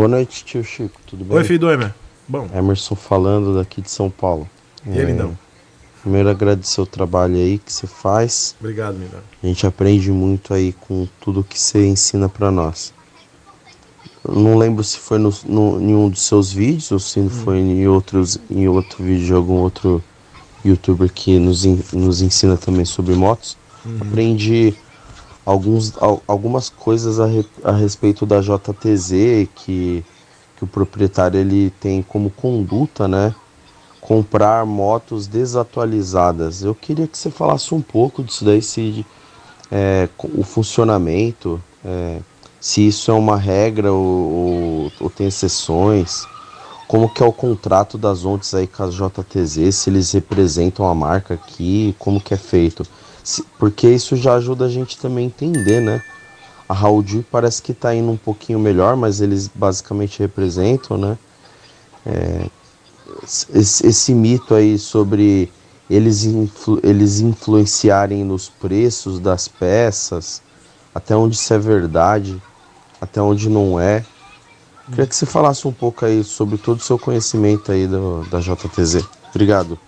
Boa noite, tio Chico, tudo bem? Oi, filho do Emer. Bom. Emerson falando daqui de São Paulo. E ele não. Primeiro agradecer o trabalho aí que você faz. Obrigado, Milão. A gente aprende muito aí com tudo que você ensina para nós. Eu não lembro se foi no, no, em um dos seus vídeos ou se hum. foi em, outros, em outro vídeo de algum outro youtuber que nos, nos ensina também sobre motos. Uhum. Aprendi alguns, algumas coisas a, a respeito da JTZ que, que o proprietário ele tem como conduta, né? Comprar motos desatualizadas. Eu queria que você falasse um pouco disso daí, se é, o funcionamento, é, se isso é uma regra ou, ou, ou, tem exceções, como que é o contrato das ontes aí com a JTZ, se eles representam a marca aqui, como que é feito porque isso já ajuda a gente também a entender, né? A Raudi parece que está indo um pouquinho melhor, mas eles basicamente representam, né? É, esse, esse, mito aí sobre eles, influ, eles influenciarem nos preços das peças, até onde isso é verdade, até onde não é. Queria que você falasse um pouco aí sobre todo o seu conhecimento aí do, da JTZ. Obrigado.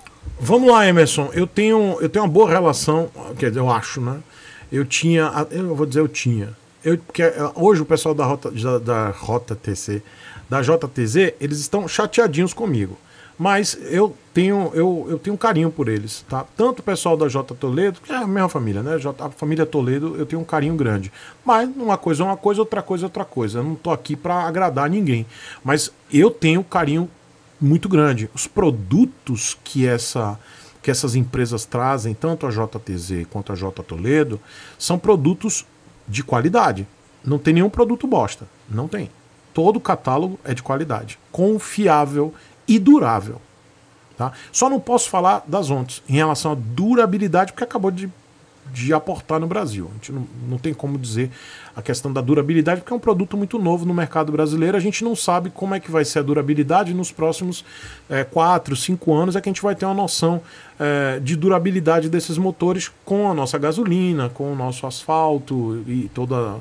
Vamos lá, Emerson. Eu tenho, eu tenho uma boa relação, quer dizer, eu acho, né? Eu tinha, eu vou dizer eu tinha. Eu, porque é, hoje o pessoal da Rota, da, da Rota TC, da JTZ, eles estão chateadinhos comigo. Mas eu tenho, eu, eu tenho um carinho por eles, tá? Tanto o pessoal da J Toledo, que é a mesma família, né? A família Toledo, eu tenho um carinho grande. Mas uma coisa é uma coisa, outra coisa é outra coisa. Eu não tô aqui para agradar ninguém. Mas eu tenho carinho muito grande. Os produtos que, essa, que essas empresas trazem, tanto a JTZ quanto a J Toledo, são produtos de qualidade. Não tem nenhum produto bosta. Não tem. Todo catálogo é de qualidade, confiável e durável. Tá? Só não posso falar das ontes em relação à durabilidade, porque acabou de de aportar no Brasil. A gente não, não tem como dizer a questão da durabilidade, porque é um produto muito novo no mercado brasileiro. A gente não sabe como é que vai ser a durabilidade nos próximos é, 4, 5 anos, é que a gente vai ter uma noção é, de durabilidade desses motores com a nossa gasolina, com o nosso asfalto e toda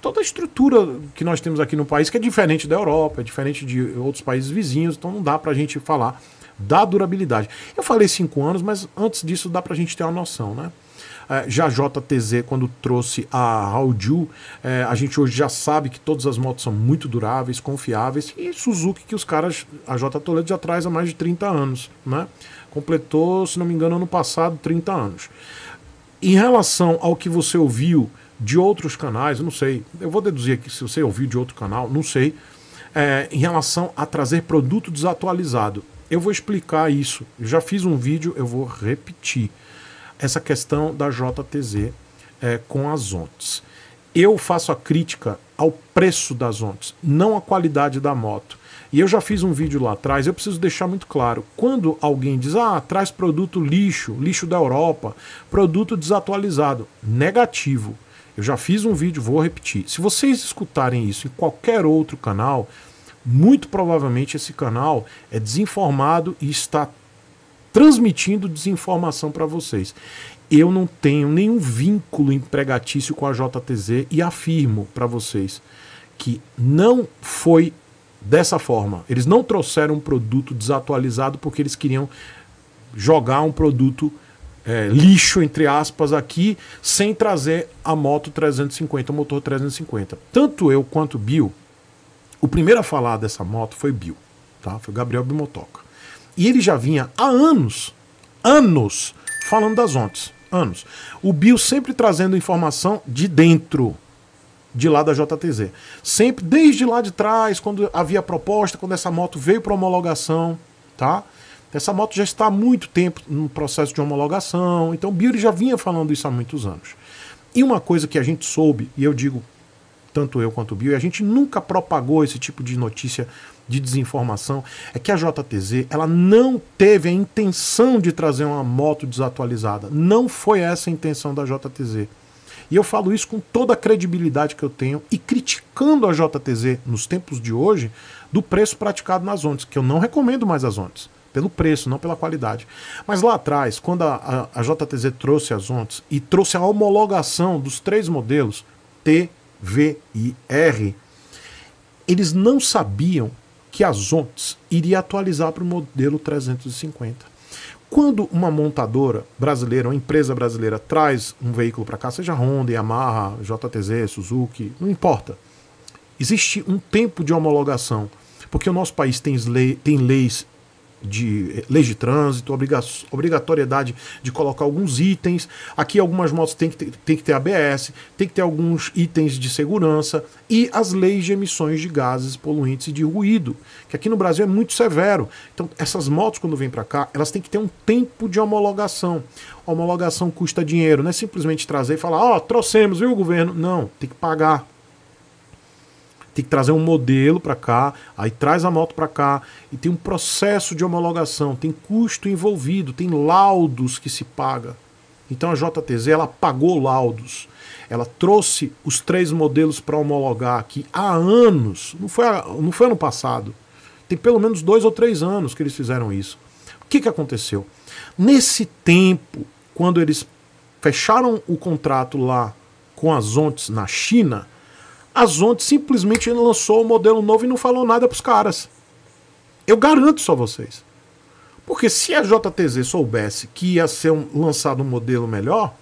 toda a estrutura que nós temos aqui no país, que é diferente da Europa, é diferente de outros países vizinhos, então não dá para a gente falar da durabilidade. Eu falei cinco anos, mas antes disso dá para a gente ter uma noção, né? É, já a JTZ, quando trouxe a Hauju, é, a gente hoje já sabe que todas as motos são muito duráveis, confiáveis. E Suzuki, que os caras, a J Toledo já traz há mais de 30 anos, né? Completou, se não me engano, ano passado, 30 anos. Em relação ao que você ouviu de outros canais, não sei, eu vou deduzir aqui se você ouviu de outro canal, não sei, é, em relação a trazer produto desatualizado. Eu vou explicar isso. Eu já fiz um vídeo, eu vou repetir essa questão da JTZ é, com as ontes. Eu faço a crítica ao preço das ontes, não à qualidade da moto. E eu já fiz um vídeo lá atrás, eu preciso deixar muito claro. Quando alguém diz, ah, traz produto lixo, lixo da Europa, produto desatualizado, negativo. Eu já fiz um vídeo, vou repetir. Se vocês escutarem isso em qualquer outro canal, muito provavelmente esse canal é desinformado e está transmitindo desinformação para vocês. Eu não tenho nenhum vínculo empregatício com a JTZ e afirmo para vocês que não foi dessa forma. Eles não trouxeram um produto desatualizado porque eles queriam jogar um produto é, lixo, entre aspas, aqui, sem trazer a moto 350, o motor 350. Tanto eu quanto o Bill, o primeiro a falar dessa moto foi Bill, tá? Foi Gabriel Bimotoca. E ele já vinha há anos, anos, falando das ontes. Anos. O Bill sempre trazendo informação de dentro, de lá da JTZ. Sempre, desde lá de trás, quando havia proposta, quando essa moto veio para homologação, tá? Essa moto já está há muito tempo no processo de homologação, então o Bill já vinha falando isso há muitos anos. E uma coisa que a gente soube, e eu digo tanto eu quanto o Bill, e a gente nunca propagou esse tipo de notícia de desinformação é que a JTZ ela não teve a intenção de trazer uma moto desatualizada. Não foi essa a intenção da JTZ. E eu falo isso com toda a credibilidade que eu tenho e criticando a JTZ nos tempos de hoje do preço praticado nas ondas, que eu não recomendo mais as ondas, pelo preço, não pela qualidade. Mas lá atrás, quando a, a, a JTZ trouxe as ondas e trouxe a homologação dos três modelos T, V e R, Eles não sabiam que a Zontes iria atualizar para o modelo 350. Quando uma montadora brasileira, uma empresa brasileira traz um veículo para cá, seja Honda, Yamaha, JTZ, Suzuki, não importa. Existe um tempo de homologação, porque o nosso país tem, tem leis de leis de trânsito, obrigatoriedade de colocar alguns itens. Aqui algumas motos tem que, ter, que ter ABS, tem que ter alguns itens de segurança e as leis de emissões de gases poluentes e de ruído, que aqui no Brasil é muito severo. Então essas motos quando vêm para cá, elas têm que ter um tempo de homologação. A homologação custa dinheiro, não é simplesmente trazer e falar, ó, oh, trouxemos, viu, governo? Não, tem que pagar tem que trazer um modelo para cá, aí traz a moto para cá e tem um processo de homologação, tem custo envolvido, tem laudos que se paga. Então a JTZ ela pagou laudos. Ela trouxe os três modelos para homologar aqui há anos. Não foi, não foi ano passado. Tem pelo menos dois ou três anos que eles fizeram isso. O que, que aconteceu? Nesse tempo, quando eles fecharam o contrato lá com as Zontes na China, a Zonte simplesmente lançou o um modelo novo e não falou nada para os caras. Eu garanto só vocês. Porque se a JTZ soubesse que ia ser um, lançado um modelo melhor,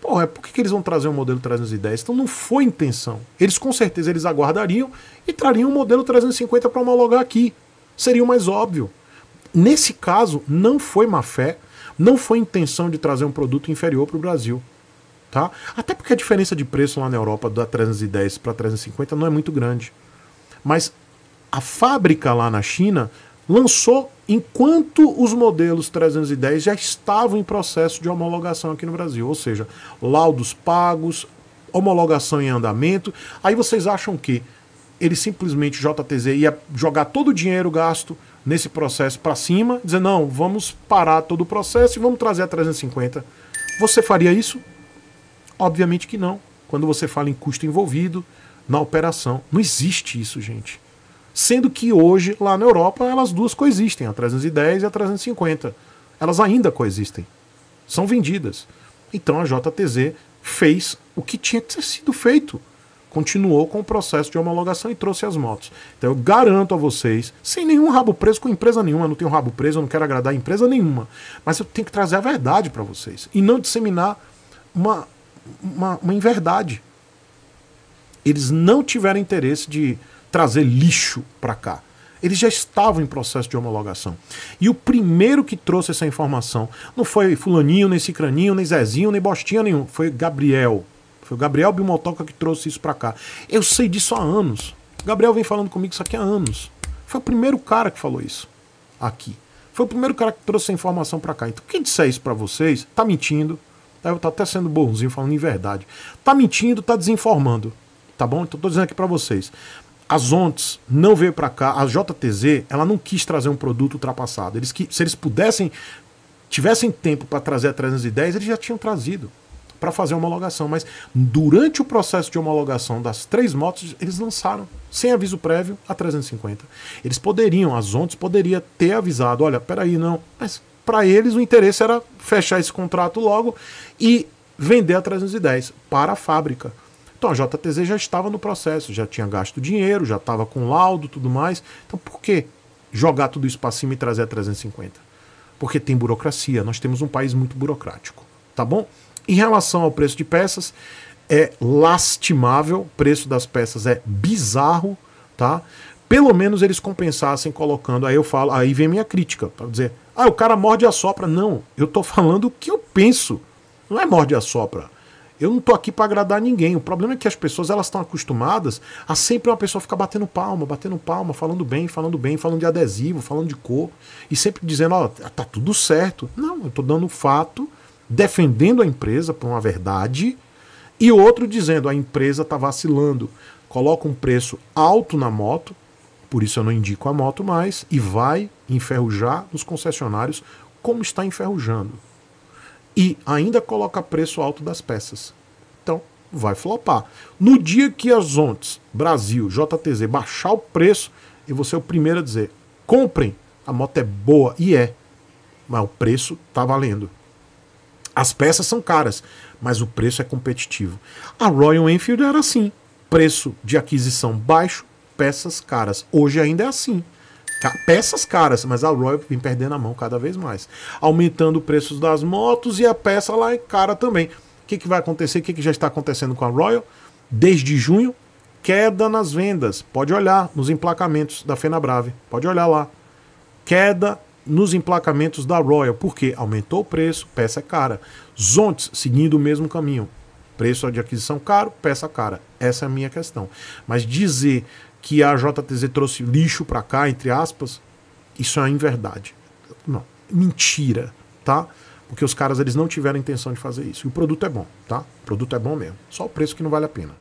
porra, por que, que eles vão trazer um modelo 310? Então não foi intenção. Eles com certeza eles aguardariam e trariam um modelo 350 para homologar aqui. Seria o mais óbvio. Nesse caso, não foi má fé, não foi intenção de trazer um produto inferior para o Brasil. Tá? Até porque a diferença de preço lá na Europa da 310 para 350 não é muito grande. Mas a fábrica lá na China lançou enquanto os modelos 310 já estavam em processo de homologação aqui no Brasil, ou seja, laudos pagos, homologação em andamento. Aí vocês acham que ele simplesmente JTZ ia jogar todo o dinheiro gasto nesse processo para cima, dizer não, vamos parar todo o processo e vamos trazer a 350. Você faria isso? Obviamente que não. Quando você fala em custo envolvido na operação. Não existe isso, gente. Sendo que hoje, lá na Europa, elas duas coexistem, a 310 e a 350. Elas ainda coexistem. São vendidas. Então a JTZ fez o que tinha que ter sido feito. Continuou com o processo de homologação e trouxe as motos. Então eu garanto a vocês, sem nenhum rabo preso com empresa nenhuma, eu não tenho rabo preso, eu não quero agradar empresa nenhuma. Mas eu tenho que trazer a verdade para vocês. E não disseminar uma, uma, uma inverdade. Eles não tiveram interesse de trazer lixo para cá. Eles já estavam em processo de homologação. E o primeiro que trouxe essa informação não foi Fulaninho, nem Cicraninho, nem Zezinho, nem Bostinha nenhum. Foi Gabriel. Foi o Gabriel Bilmotoca que trouxe isso para cá. Eu sei disso há anos. O Gabriel vem falando comigo isso aqui há anos. Foi o primeiro cara que falou isso aqui. Foi o primeiro cara que trouxe essa informação para cá. Então, quem disser isso para vocês, tá mentindo, eu tô até sendo bonzinho, falando em verdade. Tá mentindo, tá desinformando. Tá bom? Então tô dizendo aqui para vocês. As Ontes não veio para cá, a JTZ, ela não quis trazer um produto ultrapassado. Eles que, se eles pudessem, tivessem tempo para trazer a 310, eles já tinham trazido para fazer a homologação. Mas durante o processo de homologação das três motos, eles lançaram, sem aviso prévio, a 350. Eles poderiam, as Ontes poderia ter avisado, olha, peraí, não, mas para eles o interesse era fechar esse contrato logo e vender a 310 para a fábrica. Então a JTZ já estava no processo, já tinha gasto dinheiro, já estava com laudo tudo mais. Então por que jogar tudo isso para cima e trazer a 350? Porque tem burocracia, nós temos um país muito burocrático, tá bom? Em relação ao preço de peças, é lastimável, o preço das peças é bizarro, tá? Pelo menos eles compensassem colocando, aí eu falo, aí vem minha crítica, para dizer, ah, o cara morde a sopra. Não, eu tô falando o que eu penso. Não é morde a sopra. Eu não tô aqui para agradar ninguém. O problema é que as pessoas elas estão acostumadas a sempre uma pessoa ficar batendo palma, batendo palma, falando bem, falando bem, falando de adesivo, falando de cor e sempre dizendo, ó, oh, tá tudo certo. Não, eu tô dando fato, defendendo a empresa por uma verdade e outro dizendo a empresa tá vacilando, coloca um preço alto na moto, por isso eu não indico a moto mais e vai enferrujar nos concessionários como está enferrujando. E ainda coloca preço alto das peças. Então, vai flopar. No dia que as Ontes, Brasil, JTZ baixar o preço, eu vou ser o primeiro a dizer: comprem, a moto é boa e é, mas o preço está valendo. As peças são caras, mas o preço é competitivo. A Royal Enfield era assim: preço de aquisição baixo, peças caras. Hoje ainda é assim. Peças caras, mas a Royal vem perdendo a mão cada vez mais. Aumentando o preço das motos e a peça lá é cara também. O que, que vai acontecer? O que, que já está acontecendo com a Royal? Desde junho, queda nas vendas. Pode olhar nos emplacamentos da Fenabrave. Pode olhar lá. Queda nos emplacamentos da Royal. porque Aumentou o preço, peça é cara. Zontes, seguindo o mesmo caminho. Preço de aquisição caro, peça cara. Essa é a minha questão. Mas dizer que a JTZ trouxe lixo para cá, entre aspas, isso é inverdade. Não, mentira, tá? Porque os caras eles não tiveram intenção de fazer isso. E o produto é bom, tá? O produto é bom mesmo. Só o preço que não vale a pena.